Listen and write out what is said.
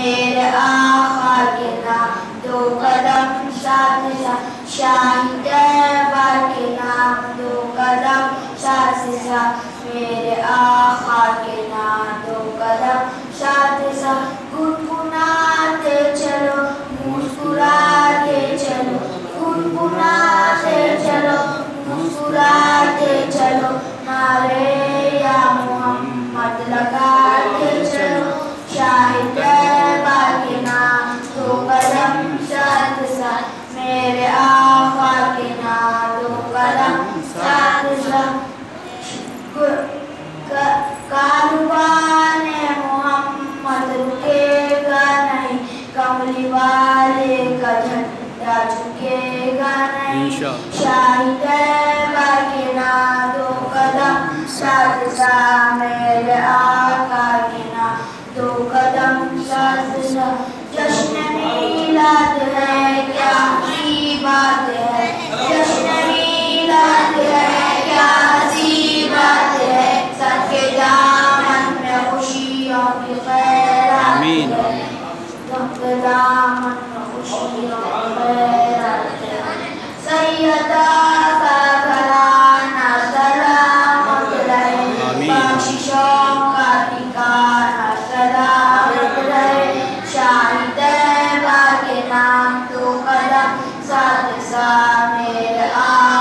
میرے آقا کے نام دو قدم ساتھ ساتھ شاہی طیبہ کے نام دو قدم ساتھ ساتھ میرے آقا کے نام دو قدم ساتھ ساتھ گنگناتے چلو، مسکراتے چلو، گنگناتے چلو، مسکراتے چلو۔ نعرے یا محمد لگاتے چلو شاہد میرے آقا کے قدم ساتھ کاروان محمد رکے گا نہیں کملی والے کا جھنڈا جھکے گا نہیں شاہی طیبہ کے نام دو قدم ساتھ ساتھ میرے آقا کے قدم ساتھ جشن میلاد کی خیرات کا گھرانہ سلامت رہے بخششوں کا ٹھکانہ سلامت رہے شاہی طیبہ نام تو قدم ساتھ ساتھ میرے آقا